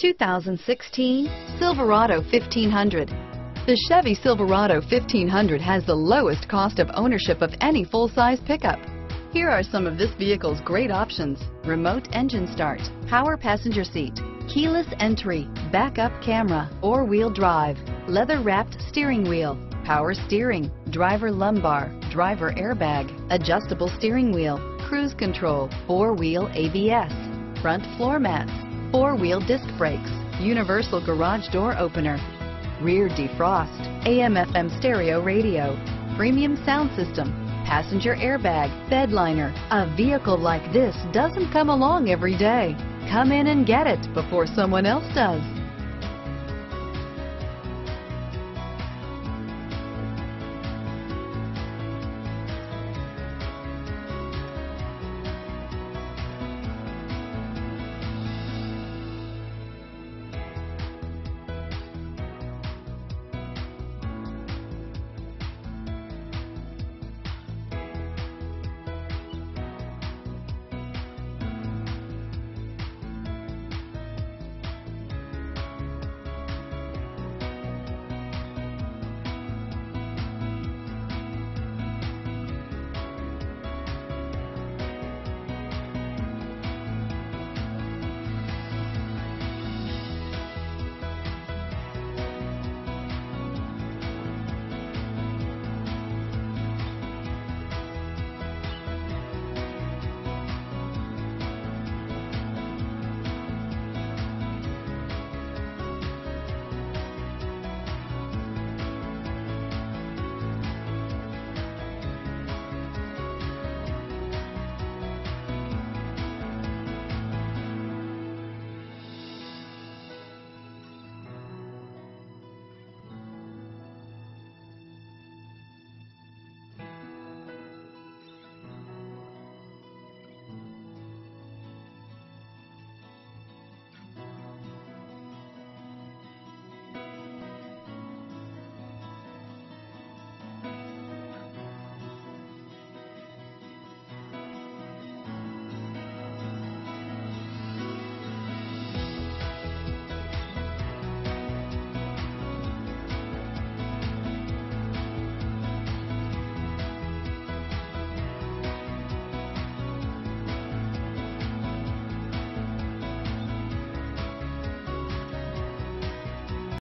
2016 Silverado 1500. The Chevy Silverado 1500 has the lowest cost of ownership of any full-size pickup. Here are some of this vehicle's great options. Remote engine start, power passenger seat, keyless entry, backup camera, four-wheel drive, leather-wrapped steering wheel, power steering, driver lumbar, driver airbag, adjustable steering wheel, cruise control, four-wheel ABS, front floor mats, four-wheel disc brakes, universal garage door opener, rear defrost, AM FM stereo radio, premium sound system, passenger airbag, bed liner. A vehicle like this doesn't come along every day. Come in and get it before someone else does.